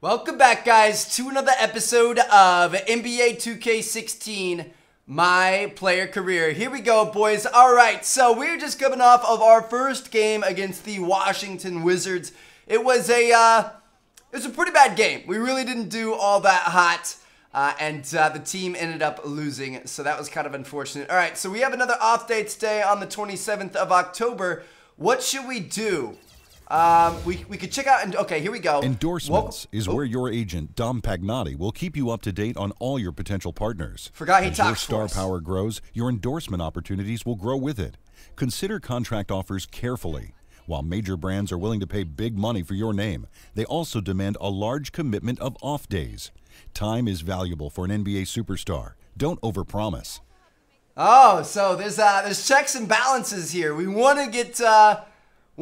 Welcome back, guys, to another episode of NBA 2K16 My Player Career. Here we go, boys. All right, so we're just coming off of our first game against the Washington Wizards. It was a uh, it was a pretty bad game. We really didn't do all that hot. Uh, and uh, the team ended up losing, so that was kind of unfortunate. All right, so we have another off day today on the 27th of October. What should we do? Um, we, we could check out, and okay, here we go. Endorsements is oh. where your agent, Dom Pagnotti, will keep you up to date on all your potential partners. Forgot he As your star power grows, your endorsement opportunities will grow with it. Consider contract offers carefully. While major brands are willing to pay big money for your name, they also demand a large commitment of off days. Time is valuable for an NBA superstar. Don't overpromise. Oh, so there's uh, there's checks and balances here. We want to get uh,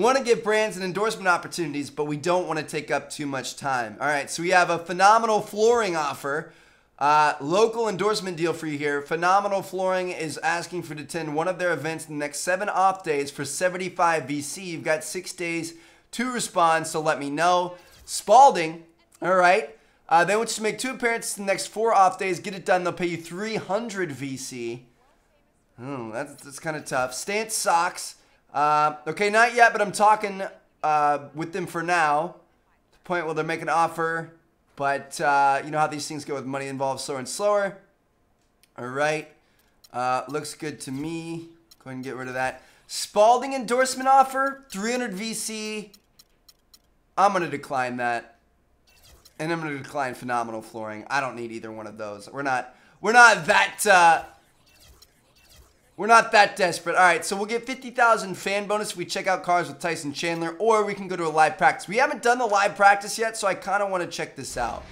want to give brands and endorsement opportunities, but we don't want to take up too much time. All right, so we have a phenomenal flooring offer. Uh, local endorsement deal for you here. Phenomenal Flooring is asking for to attend one of their events in the next seven off days for 75 VC. You've got six days to respond, so let me know. Spalding, all right. Uh, they want you to make two appearances in the next four off days. Get it done. They'll pay you 300 VC. Oh, that's, that's kind of tough. Stance Socks. Uh, okay, not yet, but I'm talking uh, with them for now. The point where they're making an offer, but uh, you know how these things go with money involved slower and slower. All right, uh, looks good to me. Go ahead and get rid of that. Spalding endorsement offer, 300 VC. I'm gonna decline that, and I'm gonna decline phenomenal flooring. I don't need either one of those. We're not, we're not that uh, we're not that desperate. All right, so we'll get 50,000 fan bonus if we check out cars with Tyson Chandler, or we can go to a live practice. We haven't done the live practice yet, so I kind of want to check this out.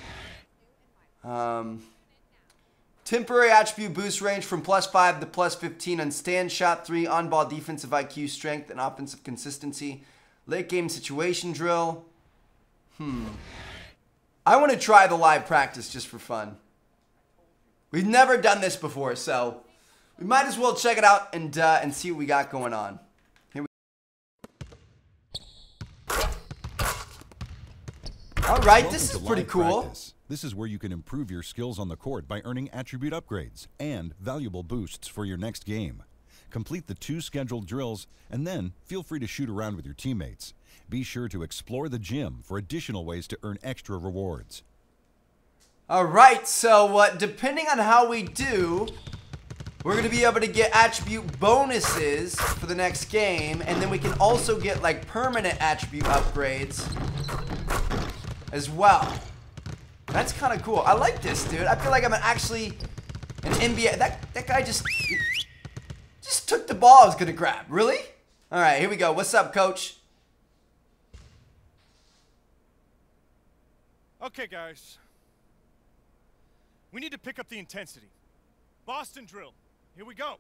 Um, temporary attribute boost range from plus 5 to plus 15 on stand, shot 3, on-ball defensive IQ, strength, and offensive consistency. Late game situation drill. Hmm. I want to try the live practice just for fun. We've never done this before, so we might as well check it out and uh, and see what we got going on. Here we All right, Welcome this is pretty cool. Practice. This is where you can improve your skills on the court by earning attribute upgrades and valuable boosts for your next game. Complete the two scheduled drills and then feel free to shoot around with your teammates. Be sure to explore the gym for additional ways to earn extra rewards. All right, so uh, depending on how we do, we're to be able to get attribute bonuses for the next game, and then we can also get like permanent attribute upgrades as well. That's kind of cool. I like this, dude. I feel like I'm actually an NBA. That that guy just just took the ball I was to grab. Really? All right, here we go. What's up, coach? Okay, guys. We need to pick up the intensity. Boston drill. Here we go.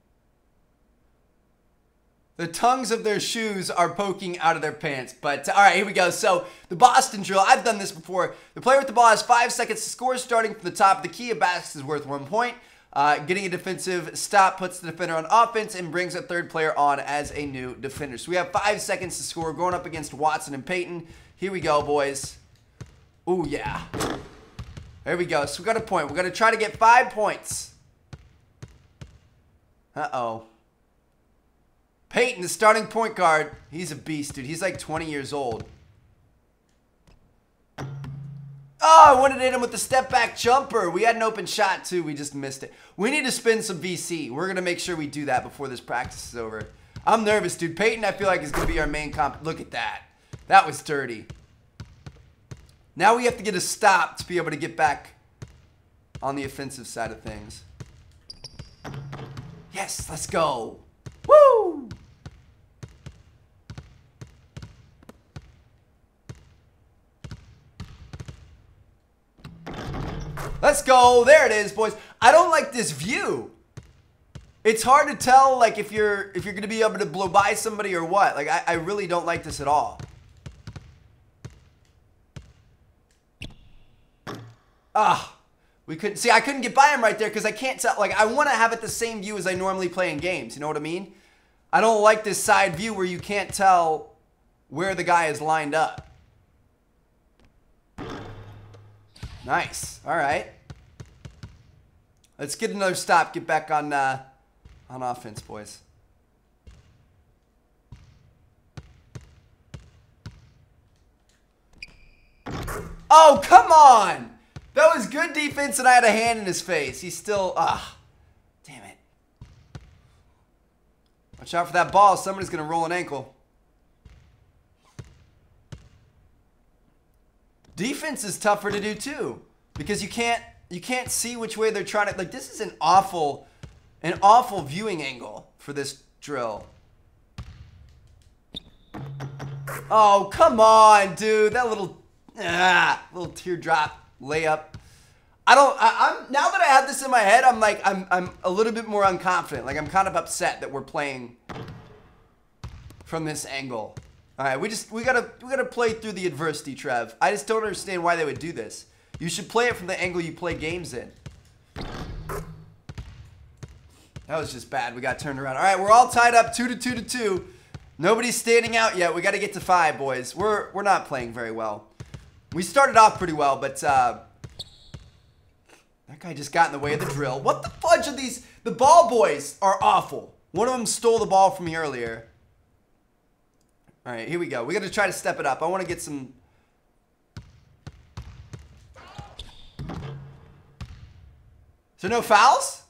The tongues of their shoes are poking out of their pants. But all right, here we go. So the Boston drill, I've done this before. The player with the ball has five seconds to score starting from the top of the key. A basket is worth one point. Uh, getting a defensive stop puts the defender on offense and brings a third player on as a new defender. So we have five seconds to score going up against Watson and Payton. Here we go, boys. Ooh, yeah. There we go. So we got a point. We're going to try to get five points. Uh-oh. Payton, the starting point guard. He's a beast, dude. He's like 20 years old. Oh, I wanted to hit him with the step back jumper. We had an open shot too. We just missed it. We need to spin some VC. We're going to make sure we do that before this practice is over. I'm nervous, dude. Payton, I feel like, is going to be our main comp. Look at that. That was dirty. Now we have to get a stop to be able to get back on the offensive side of things. Yes, let's go. Woo! Let's go. There it is, boys. I don't like this view. It's hard to tell, like, if you're if you're gonna be able to blow by somebody or what. Like, I, I really don't like this at all. Ah. We couldn't see. I couldn't get by him right there because I can't tell. Like I want to have it the same view as I normally play in games. You know what I mean? I don't like this side view where you can't tell where the guy is lined up. Nice. All right. Let's get another stop. Get back on uh, on offense, boys. Oh, come on! That was good defense, and I had a hand in his face. He's still... Ah. Damn it. Watch out for that ball. Somebody's going to roll an ankle. Defense is tougher to do, too. Because you can't... You can't see which way they're trying to... Like, this is an awful... An awful viewing angle for this drill. Oh, come on, dude. That little ah, little teardrop layup. I don't. I, am now that I have this in my head. I'm like I'm I'm a little bit more unconfident. Like I'm kind of upset that we're playing from this angle. All right, we just we gotta we gotta play through the adversity, Trev. I just don't understand why they would do this. You should play it from the angle you play games in. That was just bad. We got turned around. All right, we're all tied up, two to two to two. Nobody's standing out yet. We got to get to five, boys. We're we're not playing very well. We started off pretty well, but uh, that guy just got in the way of the drill. What the fudge are these? The ball boys are awful. One of them stole the ball from me earlier. All right, here we go. We got to try to step it up. I want to get some... So no fouls?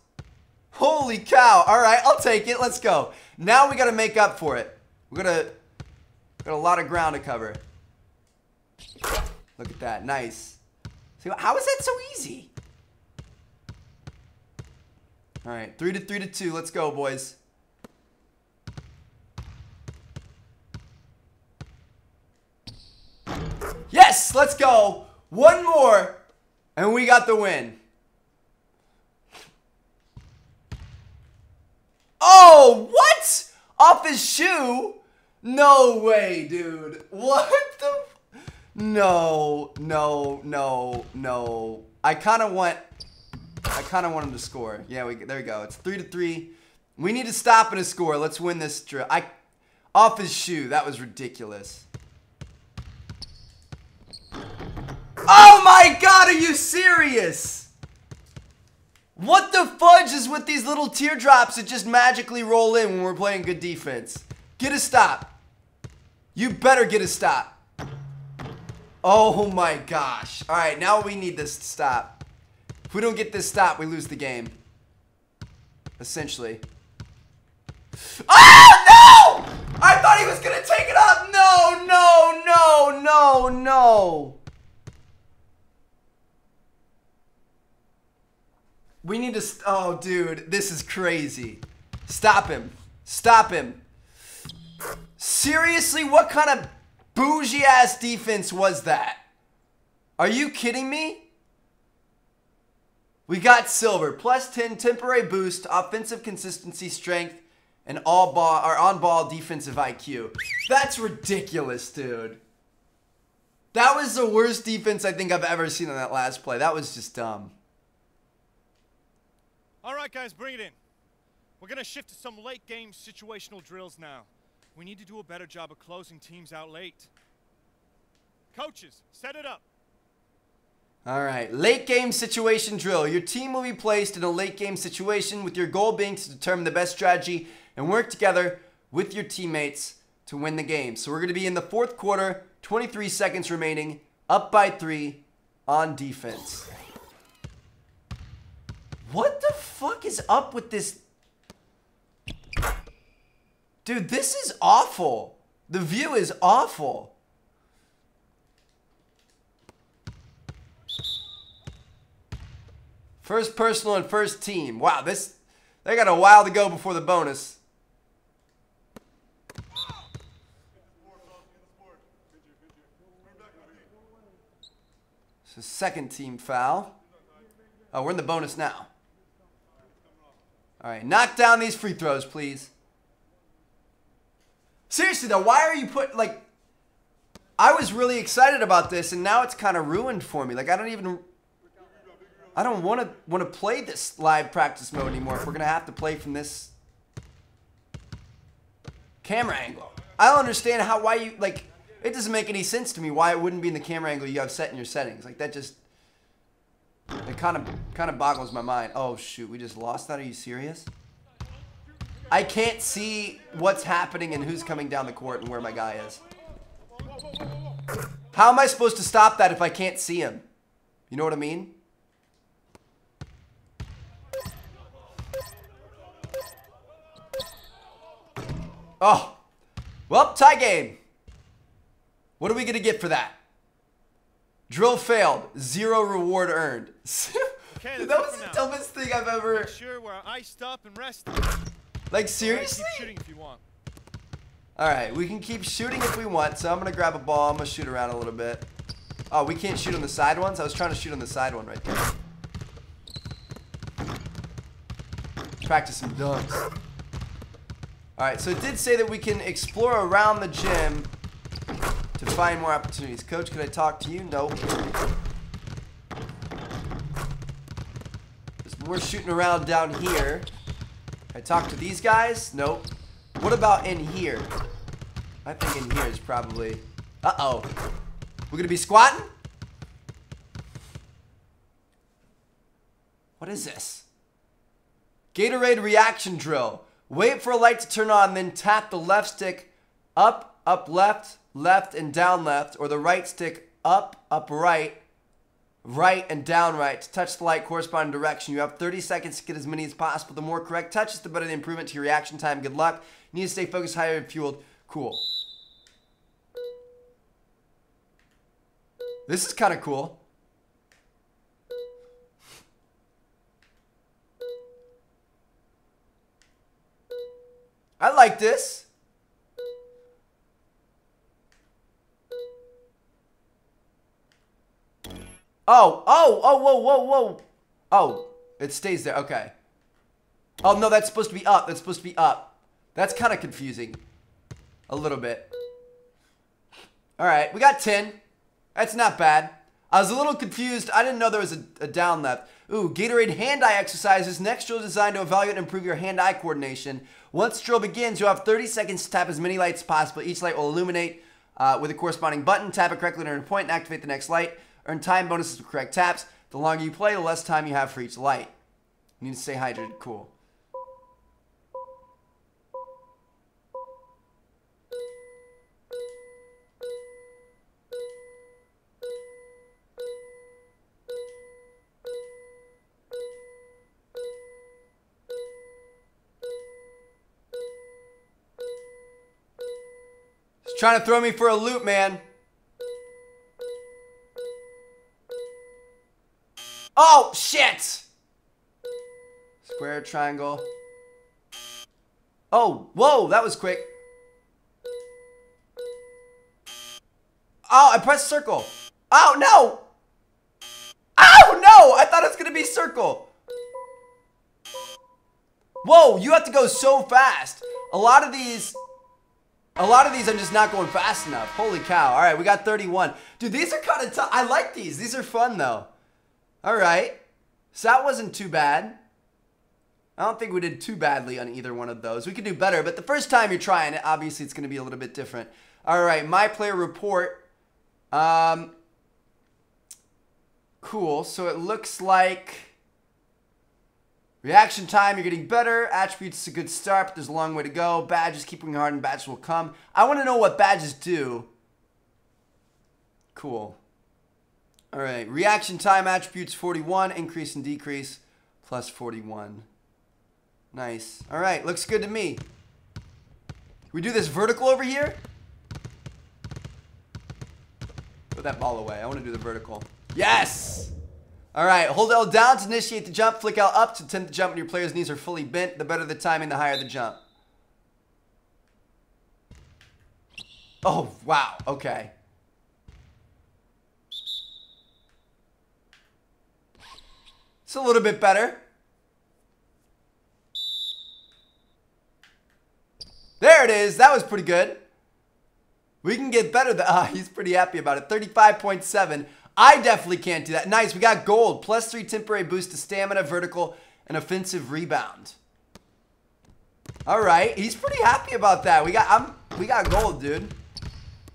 Holy cow. All right, I'll take it. Let's go. Now we got to make up for it. We're going to... Got a lot of ground to cover. Look at that. Nice. See, how is that so easy? All right, three to three to two. Let's go, boys. Yes, let's go. One more, and we got the win. Oh, what? Off his shoe? No way, dude. What the? No, no, no, no. I kind of want, I kind of want him to score. Yeah, we, there we go. It's three to three. We need to stop and a score. Let's win this drill. I, off his shoe. That was ridiculous. Oh my god, are you serious? What the fudge is with these little teardrops that just magically roll in when we're playing good defense? Get a stop. You better get a stop. Oh my gosh. All right, now we need this to stop. If we don't get this stop, we lose the game. Essentially. Ah, no! I thought he was going to take it up. No, no, no, no, no. We need to... Oh, dude, this is crazy. Stop him. Stop him. Seriously, what kind of bougie ass defense was that? Are you kidding me? We got silver, plus 10 temporary boost, offensive consistency, strength, and all ball or on ball defensive IQ. That's ridiculous, dude. That was the worst defense I think I've ever seen on that last play. That was just dumb. All right, guys, bring it in. We're going to shift to some late game situational drills now. We need to do a better job of closing teams out late. Coaches, set it up. All right, late game situation drill. Your team will be placed in a late game situation with your goal being to determine the best strategy and work together with your teammates to win the game. So we're going to be in the fourth quarter, 23 seconds remaining, up by three on defense. What the fuck is up with this Dude, this is awful. The view is awful. First personal and first team. Wow, this they got a while to go before the bonus. A second team foul. Oh, we're in the bonus now. All right, knock down these free throws, please. Seriously though, why are you put like? I was really excited about this, and now it's kind of ruined for me. Like I don't even. I don't want to want to play this live practice mode anymore. If we're gonna have to play from this camera angle, I don't understand how why you like. It doesn't make any sense to me why it wouldn't be in the camera angle you have set in your settings. Like that just It kind of kind of boggles my mind. Oh shoot, we just lost that. Are you serious? I can't see what's happening and who's coming down the court and where my guy is. How am I supposed to stop that if I can't see him? You know what I mean? Oh. Well, tie game. What are we going to get for that? Drill failed. Zero reward earned. Dude, that was the dumbest thing I've ever... Make sure we're iced up and rested. Like, seriously? shooting if you want. Alright, we can keep shooting if we want, so I'm going to grab a ball. I'm to shoot around a little bit. Oh, we can't shoot on the side ones? I was trying to shoot on the side one right there. Practice some dunks. Alright, so it did say that we can explore around the gym to find more opportunities. Coach, can I talk to you? Nope. We're shooting around down here. I talk to these guys? Nope. What about in here? I think in here is probably... Uh-oh. We're gonna be squatting? What is this? Gatorade reaction drill. Wait for a light to turn on, then tap the left stick up, up left, left, and down left, or the right stick up, up right, right, and down right to touch the light corresponding direction. You have 30 seconds to get as many as possible. The more correct touches, the better the improvement to your reaction time. Good luck. You need to stay focused, higher and fueled. Cool. This is kind of cool. I like this. Oh, oh, oh, whoa, whoa, whoa. Oh, it stays there. Okay. Oh, no, that's supposed to be up. That's supposed to be up. That's kind of confusing. A little bit. All right, we got 10. That's not bad. I was a little confused. I didn't know there was a, a down left. Ooh, Gatorade hand-eye exercises. Next drill designed to evaluate and improve your hand-eye coordination. Once drill begins, you'll have 30 seconds to tap as many lights as possible. Each light will illuminate uh, with a corresponding button. Tap it correctly earn a point and activate the next light. Earn time bonuses with correct taps. The longer you play, the less time you have for each light. You need to stay hydrated. Cool. He's trying to throw me for a loop, man. Oh, shit! Square, triangle. Oh, whoa, that was quick. Oh, I pressed circle. Oh, no! Oh, no! I thought it was going to be circle. Whoa, you have to go so fast. A lot of these... A lot of these I'm just not going fast enough. Holy cow. All right, we got 31. Dude, these are kind of tough. I like these. These are fun, though. All right. So that wasn't too bad. I don't think we did too badly on either one of those. We could do better, but the first time you're trying it, obviously it's going to be a little bit different. All right, my player report. Um, cool. So it looks like reaction time, you're getting better. Attributes is a good start, but there's a long way to go. Badges, keep working hard and badges will come. I want to know what badges do. Cool. All right, reaction time attributes 41, increase and decrease plus 41. Nice. All right, looks good to me. We do this vertical over here? Put that ball away. I want to do the vertical. Yes! All right, hold L down to initiate the jump. Flick L up to attempt the jump when your player's knees are fully bent. The better the timing, the higher the jump. Oh, wow. Okay. It's a little bit better. There it is. That was pretty good. We can get better. Than, uh, he's pretty happy about it. 35.7. I definitely can't do that. Nice. We got gold. Plus three temporary boost to stamina, vertical, and offensive rebound. All right. He's pretty happy about that. We got I'm we got gold, dude.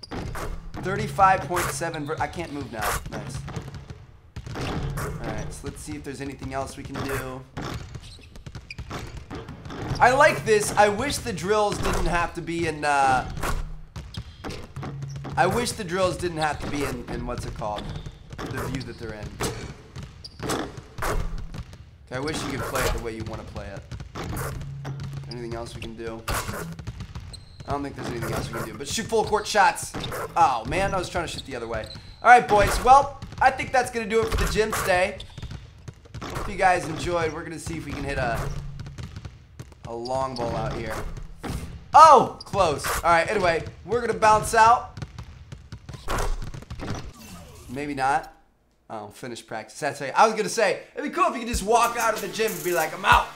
35.7. I can't move now. Nice. Let's see if there's anything else we can do. I like this. I wish the drills didn't have to be in, uh... I wish the drills didn't have to be in, in what's it called? The view that they're in. Okay, I wish you could play it the way you want to play it. Anything else we can do? I don't think there's anything else we can do. But shoot full court shots. Oh, man, I was trying to shoot the other way. All right, boys. Well, I think that's going to do it for the gym today. You guys enjoyed. We're to see if we can hit a, a long ball out here. Oh, close. All right, anyway, we're to bounce out. Maybe not. Oh, finish practice. That's it. I was to say, it'd be cool if you could just walk out of the gym and be like, I'm out.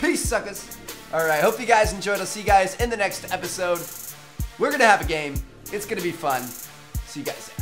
Peace, suckers. All right, hope you guys enjoyed. I'll see you guys in the next episode. We're to have a game. It's to be fun. See you guys